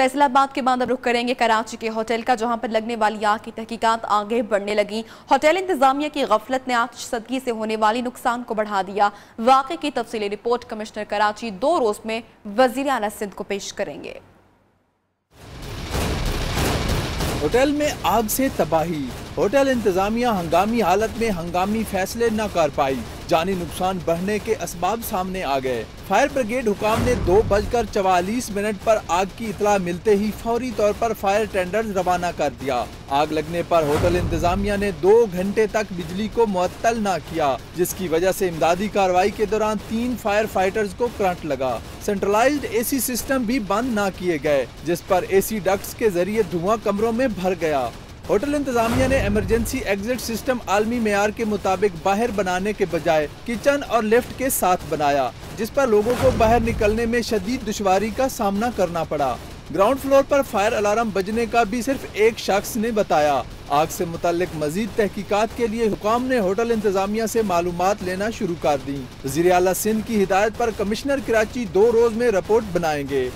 فیصل آباد کے بعد اب رخ کریں گے کراچی کے ہوٹل کا، جہاں پر لگنے والی آگ کی تحقیقات آگے بڑھنے لگی۔ ہوٹل انتظامیہ کی غفلت نے آتش صدگی سے ہونے والی نقصان کو بڑھا دیا۔ واقع کی تفصیلی رپورٹ کمشنر کراچی دو روز میں وزیر اعلیٰ سندھ کو پیش کریں گے۔ ہوٹل میں آگ سے تباہی۔ ہوٹل انتظامیہ ہنگامی حالت میں ہنگامی فیصلے نہ کر پائی۔ جانی نقصان بڑھنے کے اسباب سامنے آ گئے۔ فائر بریگیڈ حکام نے دو بج کر چوالیس منٹ پر آگ کی اطلاع ملتے ہی فوری طور پر فائر ٹینڈر روانہ کر دیا۔ آگ لگنے پر ہوٹل انتظامیہ نے دو گھنٹے تک بجلی کو معطل نہ کیا، جس کی وجہ سے امدادی کاروائی کے دوران تین فائر فائٹرز کو کرنٹ لگا۔ سینٹرلائزڈ اے سی سسٹم بھی بند نہ کیے گئے، جس پر اے سی ڈکٹس کے ذریعے دھواں کمروں میں بھر گیا۔ ہوٹل انتظامیہ نے ایمرجنسی ایگزٹ سسٹم عالمی معیار کے مطابق باہر بنانے کے بجائے کچن اور لفٹ کے ساتھ بنایا، جس پر لوگوں کو باہر نکلنے میں شدید دشواری کا سامنا کرنا پڑا۔ گراؤنڈ فلور پر فائر الارم بجنے کا بھی صرف ایک شخص نے بتایا۔ آگ سے متعلق مزید تحقیقات کے لیے حکام نے ہوٹل انتظامیہ سے معلومات لینا شروع کر دی وزیر اعلیٰ سندھ کی ہدایت پر کمشنر کراچی دو روز میں رپورٹ بنائیں گے۔